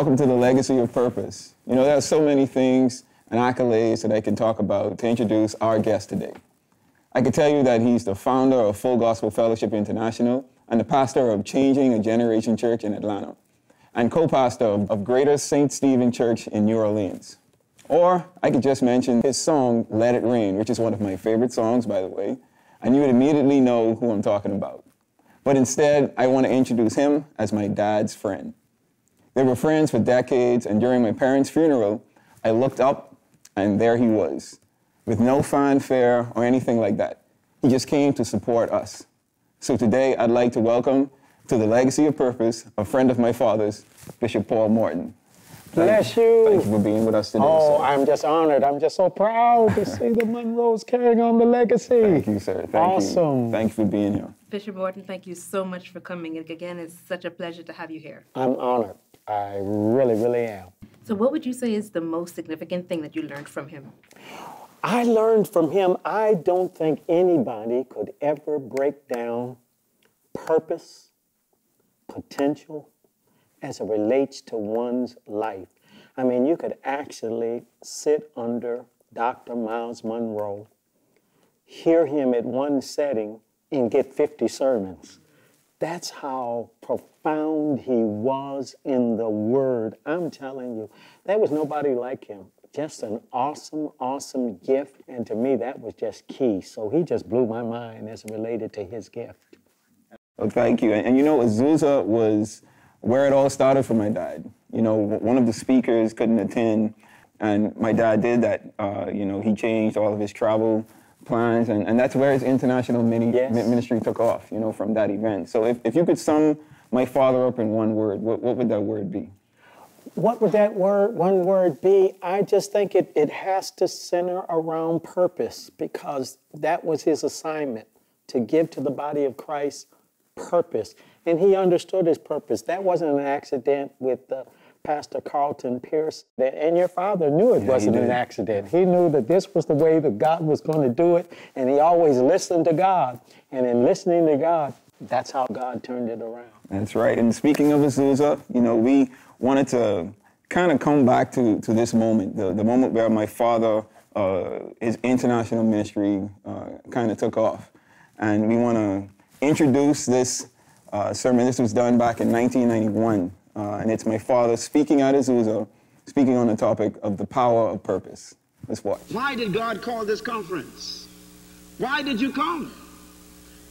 Welcome to the Legacy of Purpose. You know, there are so many things and accolades that I can talk about to introduce our guest today. I can tell you that he's the founder of Full Gospel Fellowship International and the pastor of Changing a Generation Church in Atlanta, and co pastor of, of Greater St. Stephen Church in New Orleans. Or I could just mention his song, Let It Rain, which is one of my favorite songs, by the way, and you would immediately know who I'm talking about. But instead, I want to introduce him as my dad's friend. They were friends for decades, and during my parents' funeral, I looked up, and there he was, with no fanfare or anything like that. He just came to support us. So today, I'd like to welcome to the Legacy of Purpose a friend of my father's, Bishop Paul Morton. Bless you. Thank you for being with us today. Oh, sir. I'm just honored. I'm just so proud to see the Munroes carrying on the legacy. Thank you, sir. Thank you. awesome. You. Thank you for being here. Bishop Morton, thank you so much for coming. Again, it's such a pleasure to have you here. I'm honored. I really, really am. So, what would you say is the most significant thing that you learned from him? I learned from him, I don't think anybody could ever break down purpose, potential, as it relates to one's life. I mean, you could actually sit under Dr. Myles Munroe, hear him at one setting, and get 50 sermons. That's how profound he was in the Word. I'm telling you, there was nobody like him. Just an awesome, awesome gift. And to me, that was just key. So he just blew my mind as related to his gift. Well, thank you. And, and you know, Azusa was where it all started for my dad. You know, one of the speakers couldn't attend, and my dad did that. Uh, you know, he changed all of his travel plans, and, and that's where his international mini, Yes. ministry took off, you know, from that event. So if, if you could sum my father up in one word, what, what would that word be? What would that word, one word be? I just think it, it has to center around purpose because that was his assignment to give to the body of Christ purpose. And he understood his purpose. That wasn't an accident with uh, Pastor Carlton Pearson. that, And your father knew it he wasn't an accident. He knew that this was the way that God was going to do it. And he always listened to God. And in listening to God, that's how God turned it around. That's right. And speaking of Azusa, you know, we wanted to kind of come back to, to this moment, the, the moment where my father, uh, his international ministry uh, kind of took off. And we want to introduce this uh, sermon. This was done back in 1991. Uh, and it's my father speaking at Azusa, speaking on the topic of the power of purpose. Let's watch. Why did God call this conference? Why did you come?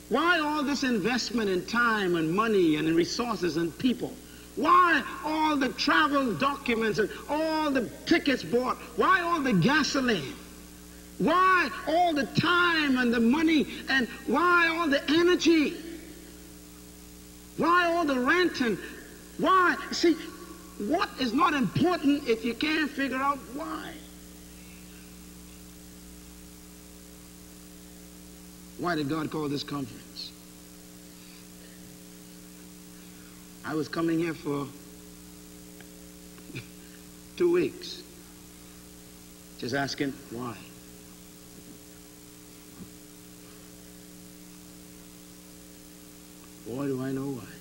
Why all this investment in time and money and in resources and people? Why all the travel documents and all the tickets bought? Why all the gasoline? Why all the time and the money and why all the energy? Why all the rent and why? See, what is not important if you can't figure out why? Why did God call this conference? I was coming here for two weeks, just asking why. Boy, do I know why.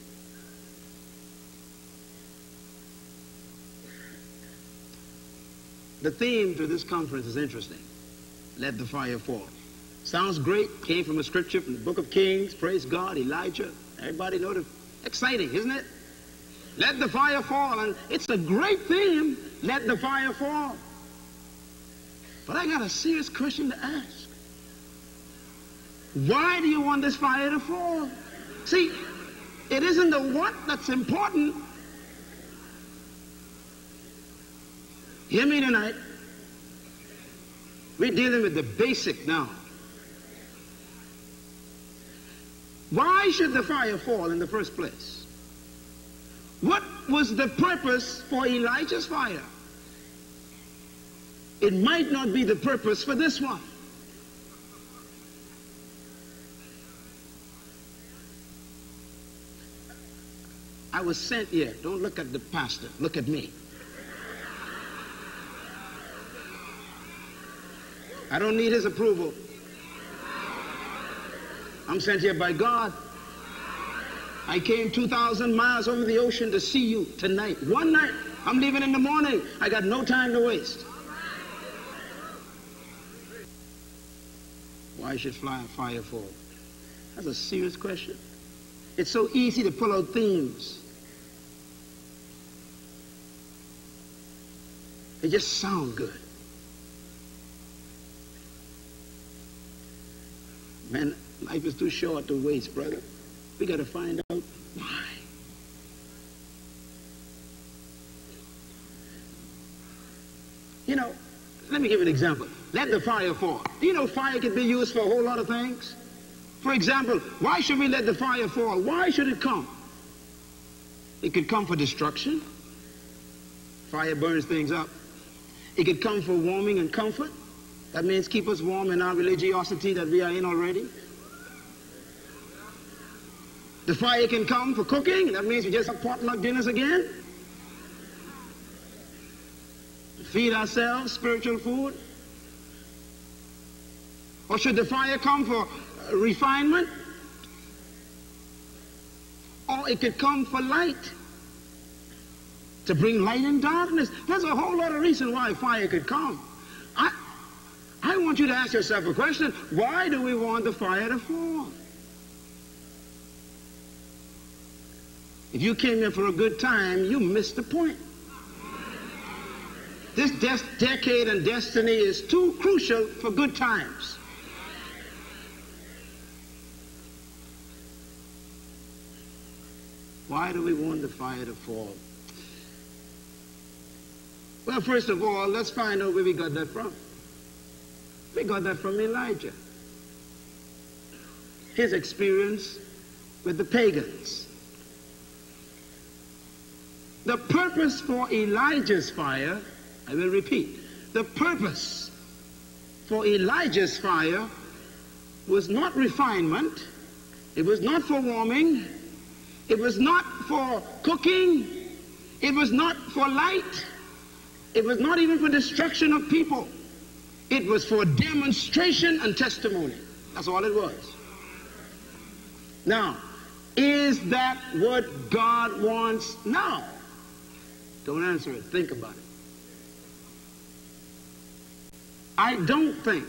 The theme to this conference is interesting. Let the fire fall. Sounds great. Came from a scripture from the book of Kings. Praise God. Elijah. Everybody know the exciting, isn't it? Let the fire fall. And it's a great theme. Let the fire fall. But I got a serious question to ask. Why do you want this fire to fall? See, it isn't the what that's important. Hear me tonight. We're dealing with the basic now. Why should the fire fall in the first place? What was the purpose for Elijah's fire? It might not be the purpose for this one. I was sent here. Don't look at the pastor. Look at me. I don't need his approval. I'm sent here by God. I came 2,000 miles over the ocean to see you tonight. One night. I'm leaving in the morning. I got no time to waste. Why should fly fire fall? That's a serious question. It's so easy to pull out themes. They just sound good. Man, life is too short to waste, brother. We got to find out why. You know, let me give you an example. Let the fire fall. Do you know fire can be used for a whole lot of things? For example, why should we let the fire fall? Why should it come? It could come for destruction. Fire burns things up. It could come for warming and comfort. That means keep us warm in our religiosity that we are in already. The fire can come for cooking. That means we just have potluck dinners again. Feed ourselves spiritual food. Or should the fire come for uh, refinement? Or it could come for light. To bring light in darkness. There's a whole lot of reason why fire could come. I, want you to ask yourself a question. Why do we want the fire to fall? If you came here for a good time, you missed the point. This de decade and destiny is too crucial for good times. Why do we want the fire to fall? Well, first of all, let's find out where we got that from. We got that from Elijah. His experience with the pagans. The purpose for Elijah's fire, I will repeat, the purpose for Elijah's fire was not refinement, it was not for warming, it was not for cooking, it was not for light, it was not even for destruction of people. It was for demonstration and testimony. That's all it was. Now, is that what God wants now? Don't answer it. Think about it. I don't think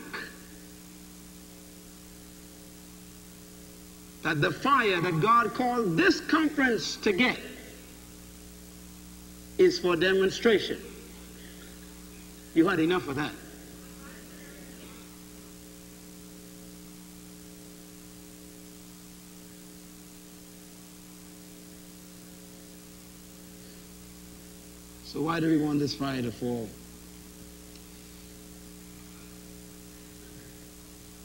that the fire that God called this conference to get is for demonstration. You had enough of that. So why do we want this fire to fall?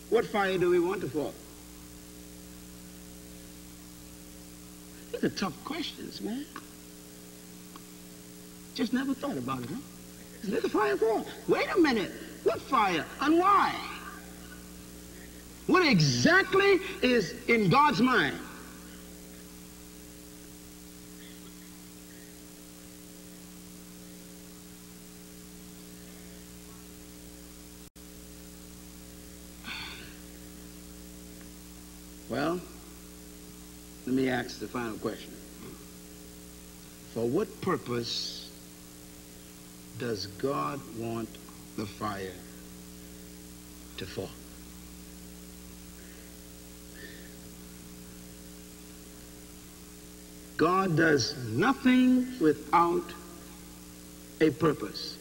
What fire do we want to fall? These are tough questions, man. Just never thought about it, huh? Let the fire fall. Wait a minute. What fire and why? What exactly is in God's mind? Well, let me ask the final question. For what purpose does God want the fire to fall? God does nothing without a purpose.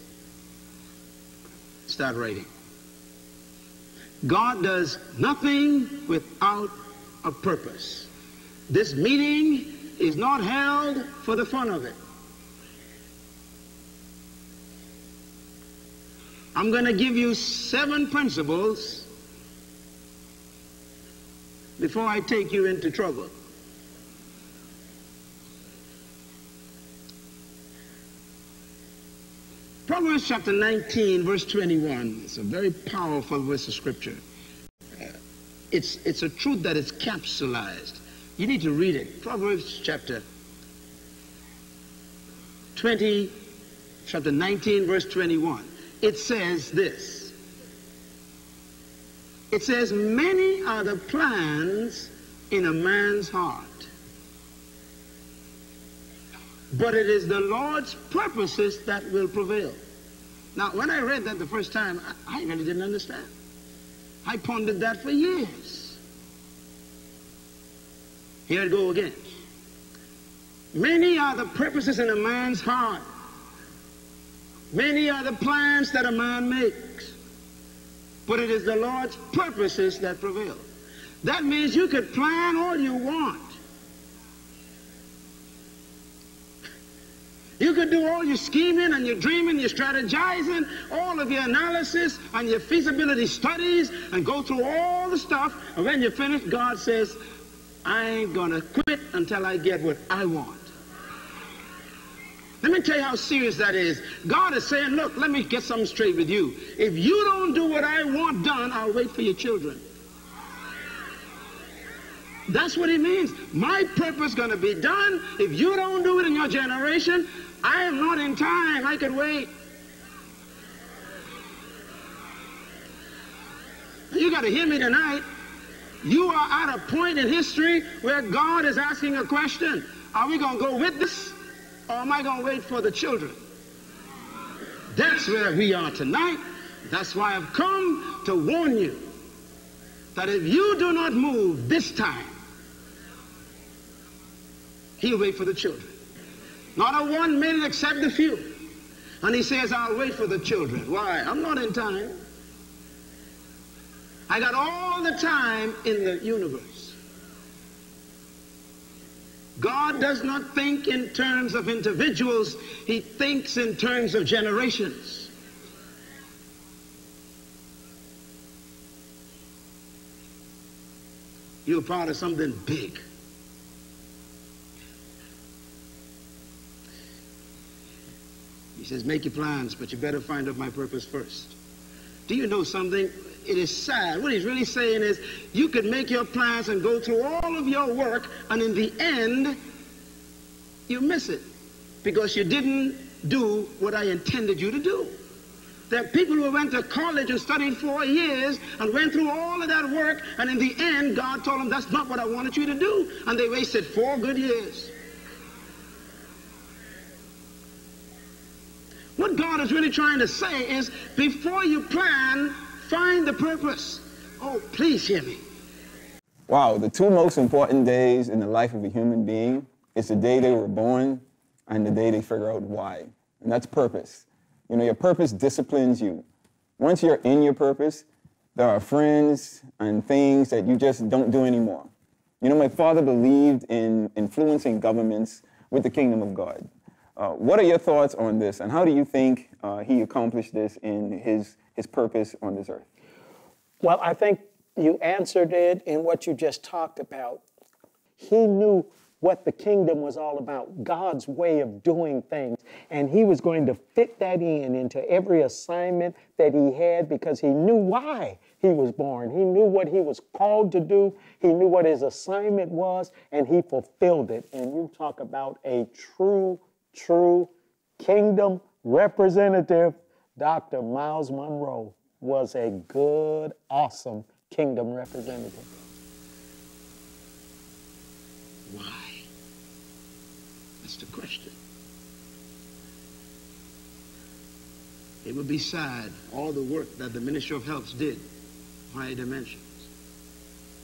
Start writing. God does nothing without a purpose. This meeting is not held for the fun of it. I'm going to give you seven principles before I take you into trouble. Proverbs chapter 19, verse 21. It's a very powerful verse of scripture. It's, it's a truth that is capsulized. You need to read it. Proverbs chapter 20, chapter 19, verse 21 it says this. It says, Many are the plans in a man's heart. but it is the Lord's purposes that will prevail. Now, when I read that the first time, I really didn't understand. I pondered that for years. Here I go again. Many are the purposes in a man's heart. Many are the plans that a man makes. But it is the Lord's purposes that prevail. That means you could plan all you want. Do all your scheming and your dreaming, your strategizing, all of your analysis and your feasibility studies and go through all the stuff. And when you finish, God says, I ain't going to quit until I get what I want. Let me tell you how serious that is. God is saying, look, let me get something straight with you. If you don't do what I want done, I'll wait for your children. That's what it means. My purpose is going to be done. If you don't do it in your generation, I am not in time. I can wait. You got to hear me tonight. You are at a point in history where God is asking a question. Are we going to go with this? Or am I going to wait for the children? That's where we are tonight. That's why I've come to warn you that if you do not move this time, he'll wait for the children. Not a one minute except a few. And he says, I'll wait for the children. Why? I'm not in time. I got all the time in the universe. God does not think in terms of individuals, He thinks in terms of generations. You're part of something big. He says, make your plans, but you better find out my purpose first. Do you know something? it is sad. What he's really saying is you could make your plans and go through all of your work, and in the end, you miss it because you didn't do what I intended you to do. There are people who went to college and studied four years and went through all of that work, and in the end, God told them, That's not what I wanted you to do. And they wasted four good years. What God is really trying to say is before you plan, Find the purpose. Oh, please hear me. Wow, the two most important days in the life of a human being is the day they were born and the day they figure out why. And that's purpose. You know, your purpose disciplines you. Once you're in your purpose, there are friends and things that you just don't do anymore. You know, my father believed in influencing governments with the kingdom of God. Uh, what are your thoughts on this, and how do you think uh, he accomplished this in his his purpose on this earth? Well, I think you answered it in what you just talked about. He knew what the kingdom was all about, God's way of doing things. And he was going to fit that in into every assignment that he had because he knew why he was born. He knew what he was called to do. He knew what his assignment was, and he fulfilled it. And you talk about a true, true kingdom representative Dr. Myles Munroe was a good, awesome kingdom representative. Why? That's the question. It would be sad, all the work that the Ministry of Health did, higher dimensions,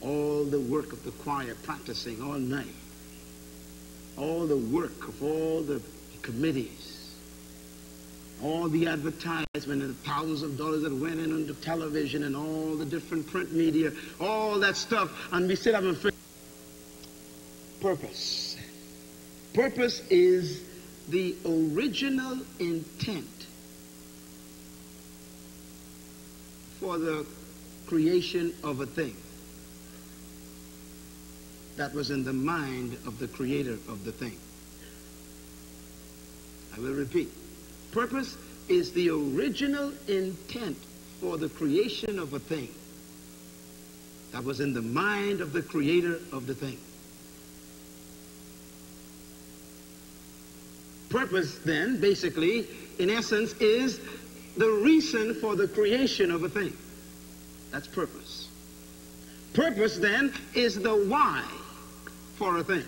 all the work of the choir practicing all night, all the work of all the committees, all the advertisement and the thousands of dollars that went in on the television and all the different print media, all that stuff, and we up and figure. Purpose. Purpose is the original intent for the creation of a thing that was in the mind of the creator of the thing. I will repeat. Purpose is the original intent for the creation of a thing that was in the mind of the creator of the thing. Purpose, then, basically, in essence, is the reason for the creation of a thing. That's purpose. Purpose, then, is the why for a thing.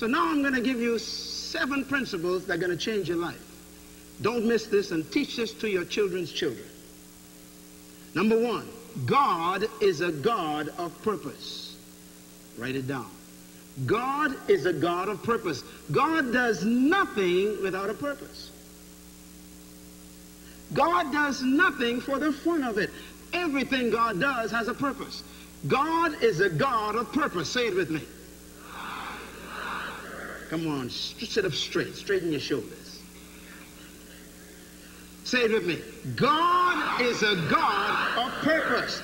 So now I'm going to give you seven principles that are going to change your life. Don't miss this and teach this to your children's children. Number one, God is a God of purpose. Write it down. God is a God of purpose. God does nothing without a purpose. God does nothing for the fun of it. Everything God does has a purpose. God is a God of purpose. Say it with me. Come on, sit up straight, straighten your shoulders. Say it with me. God is a God of purpose.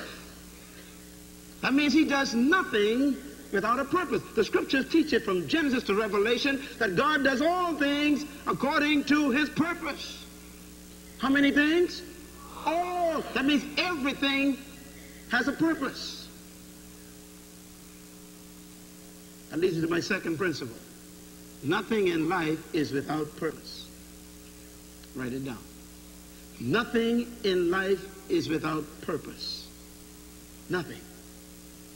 That means he does nothing without a purpose. The scriptures teach it from Genesis to Revelation that God does all things according to his purpose. How many things? All. That means everything has a purpose. That leads me to my second principle. Nothing in life is without purpose. Write it down. Nothing in life is without purpose. Nothing.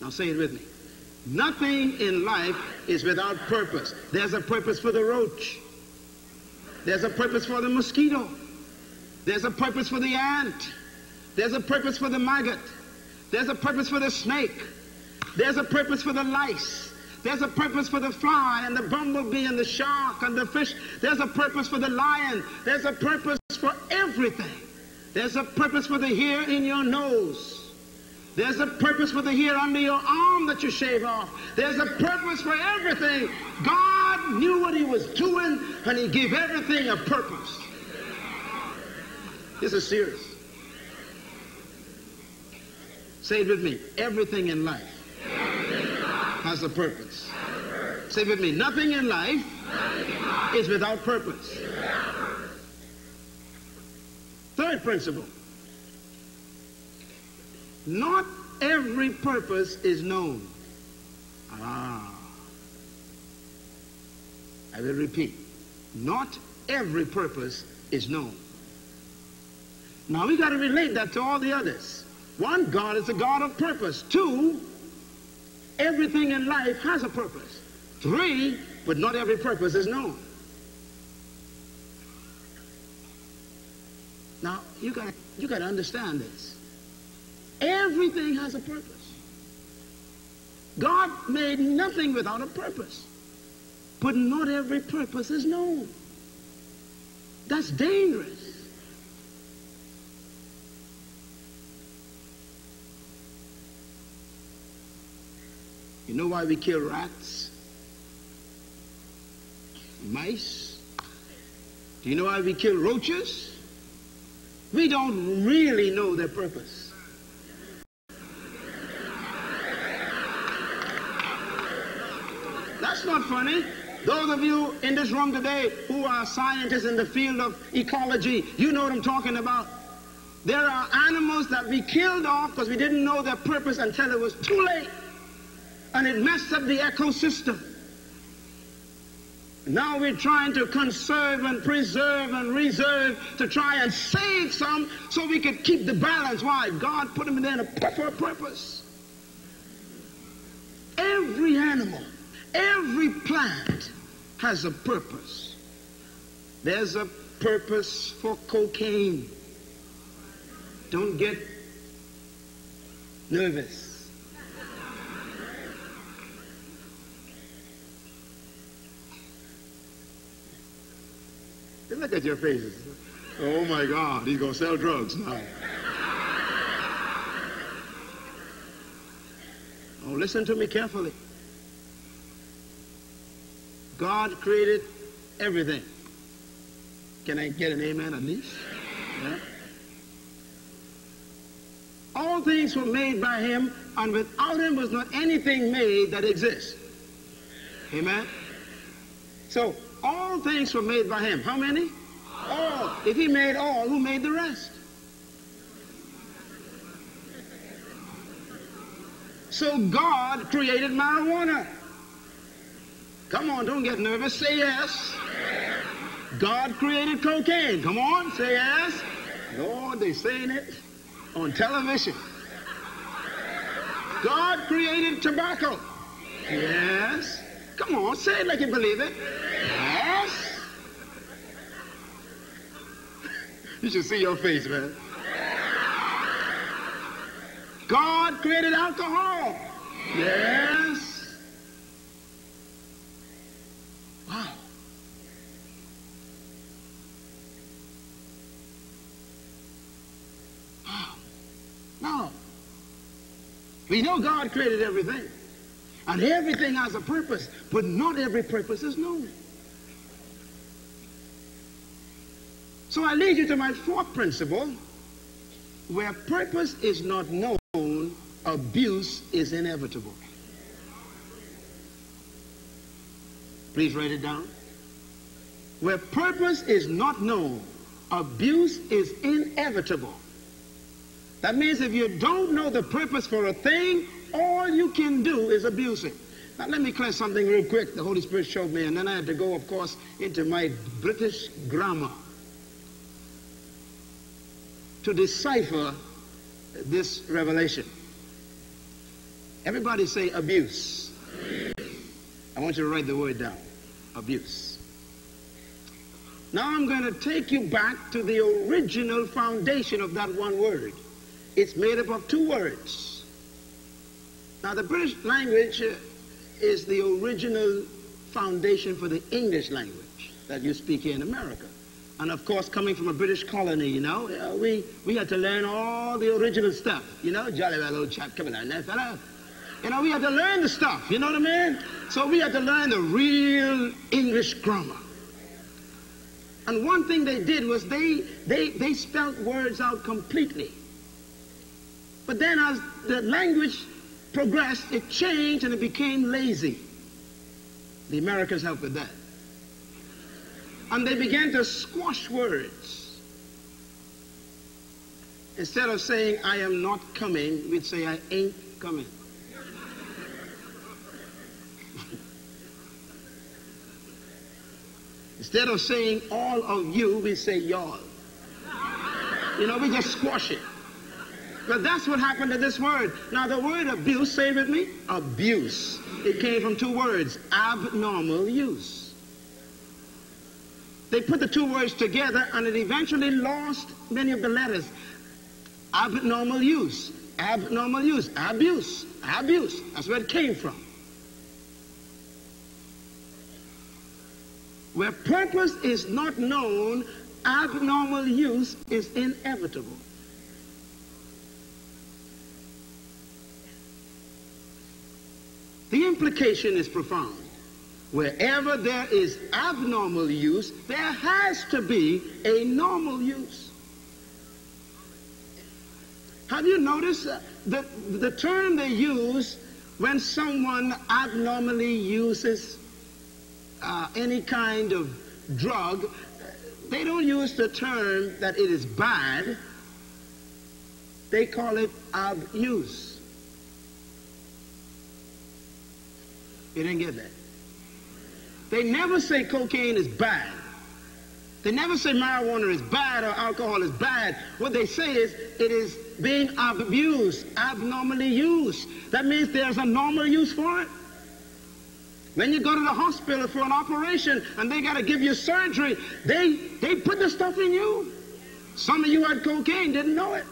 Now say it with me. Nothing in life is without purpose. There's a purpose for the roach. There's a purpose for the mosquito. There's a purpose for the ant. There's a purpose for the maggot. There's a purpose for the snake. There's a purpose for the lice. There's a purpose for the fly and the bumblebee and the shark and the fish. There's a purpose for the lion. There's a purpose for everything. There's a purpose for the hair in your nose. There's a purpose for the hair under your arm that you shave off. There's a purpose for everything. God knew what he was doing and he gave everything a purpose. This is serious. Say it with me. Everything in life has a purpose. Say with me, nothing in life is without purpose. Third principle. Not every purpose is known. Ah. I will repeat. Not every purpose is known. Now we got to relate that to all the others. One, God is a God of purpose. Two, Everything in life has a purpose. Three, but not every purpose is known. Now, you got you got to understand this. Everything has a purpose. God made nothing without a purpose. But not every purpose is known. That's dangerous. You know why we kill rats? Mice? Do you know why we kill roaches? We don't really know their purpose. That's not funny. Those of you in this room today who are scientists in the field of ecology, you know what I'm talking about. There are animals that we killed off because we didn't know their purpose until it was too late and it messed up the ecosystem. Now we're trying to conserve and preserve and reserve to try and save some so we could keep the balance. Why? God put them in there for a purpose. Every animal, every plant has a purpose. There's a purpose for cocaine. Don't get nervous. Look at your faces. Oh my God, he's going to sell drugs now. Oh, listen to me carefully. God created everything. Can I get an amen at least? Yeah. All things were made by him, and without him was not anything made that exists. Amen? So, things were made by him. How many? All. If he made all, who made the rest? So God created marijuana. Come on, don't get nervous. Say yes. God created cocaine. Come on, say yes. Lord, they're saying it on television. God created tobacco. Yes. Come on, say it like you believe it. Yes. You should see your face, man. God created alcohol. Yes. Wow. Wow. Now, we know God created everything. And everything has a purpose, but not every purpose is known. So I lead you to my fourth principle. Where purpose is not known, abuse is inevitable. Please write it down. Where purpose is not known, abuse is inevitable. That means if you don't know the purpose for a thing, all you can do is abuse it. Now, let me clear something real quick. The Holy Spirit showed me, and then I had to go, of course, into my British grammar to decipher this revelation. Everybody say abuse. I want you to write the word down. Abuse. Now I'm going to take you back to the original foundation of that one word. It's made up of two words. Now the British language uh, is the original foundation for the English language that you speak here in America. And of course, coming from a British colony, you know, uh, we, we had to learn all the original stuff. You know, jolly well old chap, come on there, fella. You know, we had to learn the stuff, you know what I mean? So we had to learn the real English grammar. And one thing they did was they, they, they spelt words out completely. But then as the language progressed, it changed and it became lazy. The Americans helped with that. And they began to squash words. Instead of saying, I am not coming, we'd say, I ain't coming. Instead of saying all of you, we say y'all. You know, we just squash it. But that's what happened to this word. Now, the word abuse, say with me, abuse. It came from two words, abnormal use. They put the two words together and it eventually lost many of the letters. Abnormal use, abnormal use, abuse, abuse. That's where it came from. Where purpose is not known, abnormal use is inevitable. The implication is profound. Wherever there is abnormal use, there has to be a normal use. Have you noticed uh, that the term they use when someone abnormally uses uh, any kind of drug, they don't use the term that it is bad. They call it abuse. You didn't get that. They never say cocaine is bad. They never say marijuana is bad or alcohol is bad. What they say is it is being abused, abnormally used. That means there's a normal use for it. When you go to the hospital for an operation and they got to give you surgery, they, they put the stuff in you. Some of you had cocaine, didn't know it.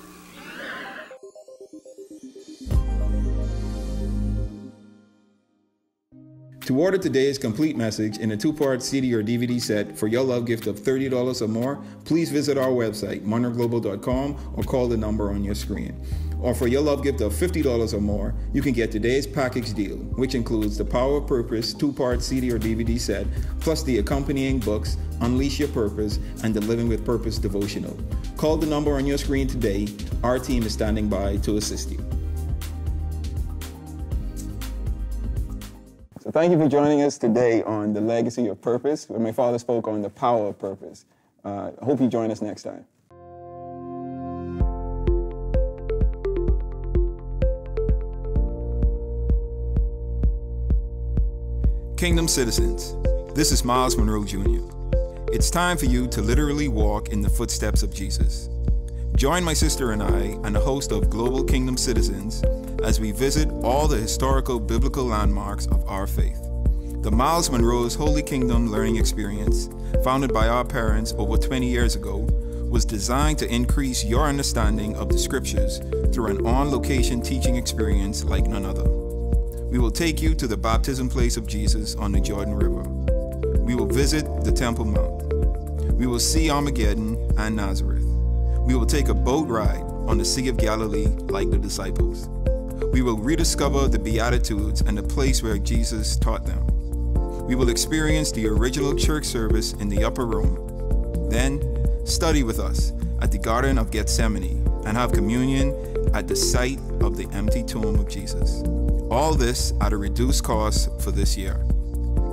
To order today's complete message in a two part CD or DVD set for your love gift of $30 or more, please visit our website, munroeglobal.com, or call the number on your screen. Or for your love gift of $50 or more, you can get today's package deal, which includes the Power of Purpose two part CD or DVD set, plus the accompanying books, Unleash Your Purpose, and the Living with Purpose devotional. Call the number on your screen today. Our team is standing by to assist you. Thank you for joining us today on the legacy of purpose, where my father spoke on the power of purpose. Uh, hope you join us next time. Kingdom citizens, this is Myles Munroe Jr. It's time for you to literally walk in the footsteps of Jesus. Join my sister and I and a host of Global Kingdom citizens as we visit all the historical biblical landmarks of our faith. The Myles Munroe's Holy Kingdom Learning Experience, founded by our parents over 20 years ago, was designed to increase your understanding of the scriptures through an on location teaching experience like none other. We will take you to the baptism place of Jesus on the Jordan River. We will visit the Temple Mount. We will see Armageddon and Nazareth. We will take a boat ride on the Sea of Galilee like the disciples. We will rediscover the Beatitudes and the place where Jesus taught them. We will experience the original church service in the upper room. Then, study with us at the Garden of Gethsemane and have communion at the site of the empty tomb of Jesus. All this at a reduced cost for this year.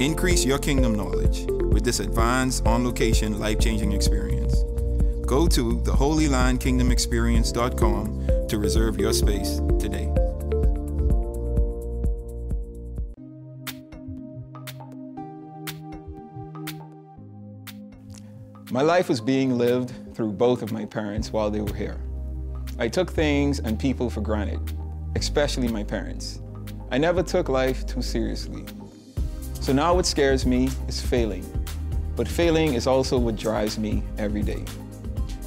Increase your kingdom knowledge with this advanced on location life changing experience. Go to theholylandkingdomexperience.com to reserve your space today. My life was being lived through both of my parents while they were here. I took things and people for granted, especially my parents. I never took life too seriously. So now what scares me is failing. But failing is also what drives me every day.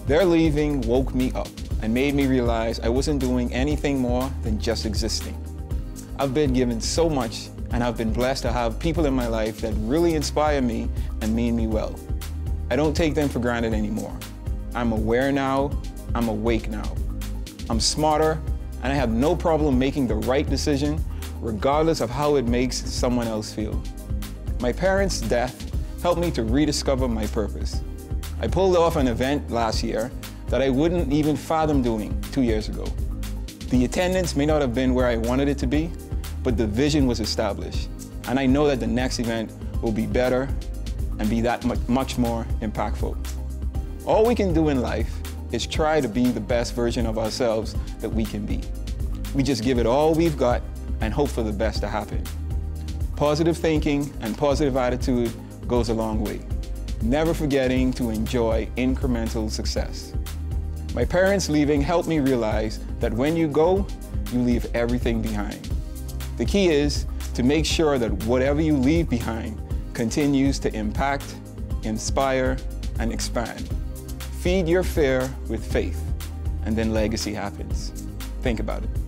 Their leaving woke me up and made me realize I wasn't doing anything more than just existing. I've been given so much and I've been blessed to have people in my life that really inspire me and mean me well. I don't take them for granted anymore. I'm aware now, I'm awake now. I'm smarter, and I have no problem making the right decision, regardless of how it makes someone else feel. My parents' death helped me to rediscover my purpose. I pulled off an event last year that I wouldn't even fathom doing two years ago. The attendance may not have been where I wanted it to be, but the vision was established. And I know that the next event will be better and be that much more impactful. All we can do in life is try to be the best version of ourselves that we can be. We just give it all we've got and hope for the best to happen. Positive thinking and positive attitude goes a long way. Never forgetting to enjoy incremental success. My parents leaving helped me realize that when you go, you leave everything behind. The key is to make sure that whatever you leave behind continues to impact, inspire, and expand. Feed your fear with faith, and then legacy happens. Think about it.